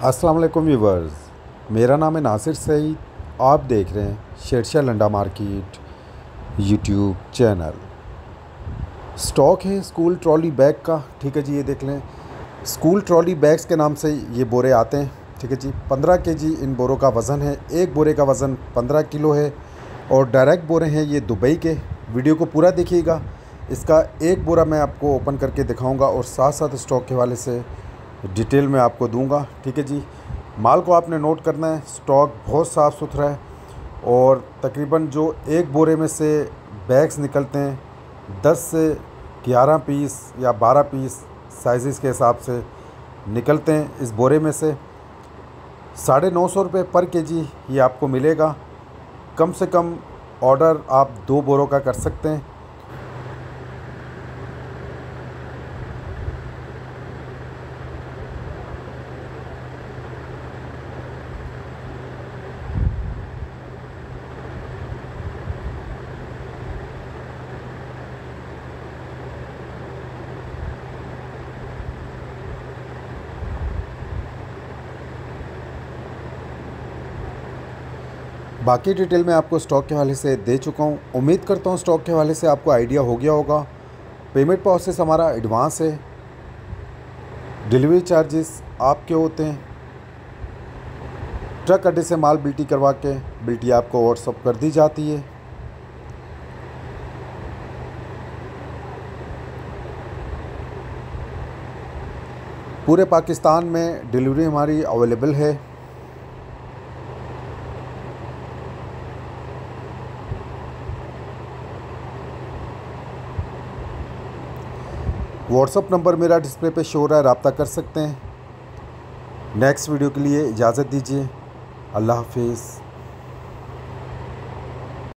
अस्सलाम वालेकुम व्यूवर्स, मेरा नाम है नासिर सईद आप देख रहे हैं Shershah Landa market YouTube channel. Stock है स्कूल ट्रॉली बैग का, ठीक है जी, ये देख लें। स्कूल ट्रॉली बैग्स के नाम से ये बोरे आते हैं, ठीक है जी। पंद्रह के जी इन बोरों का वज़न है, एक बोरे का वज़न पंद्रह किलो है और डायरेक्ट बोरे हैं ये दुबई के। वीडियो को पूरा देखिएगा, इसका एक बोरा मैं आपको ओपन करके दिखाऊँगा और साथ साथ स्टॉक के हवाले से डिटेल में आपको दूँगा। ठीक है जी? माल को आपने नोट करना है। स्टॉक बहुत साफ़ सुथरा है और तकरीबन जो एक बोरे में से बैग्स निकलते हैं 10 से 11 पीस या 12 पीस साइज़ के हिसाब से निकलते हैं इस बोरे में से। साढ़े नौ सौ रुपये पर के जी ये आपको मिलेगा। कम से कम ऑर्डर आप दो बोरों का कर सकते हैं। बाकी डिटेल मैं आपको स्टॉक के हवाले से दे चुका हूँ। उम्मीद करता हूँ स्टॉक के हवाले से आपको आइडिया हो गया होगा। पेमेंट प्रोसेस हमारा एडवांस है। डिलीवरी चार्जेस आपके होते हैं। ट्रक अड्डे से माल बिल्टी करवा के बिल्टी आपको व्हाट्सअप कर दी जाती है। पूरे पाकिस्तान में डिलीवरी हमारी अवेलेबल है। व्हाट्सअप नंबर मेरा डिस्प्ले पे शो रहा है, रबता कर सकते हैं। नेक्स्ट वीडियो के लिए इजाज़त दीजिए। अल्लाह हाफिज़।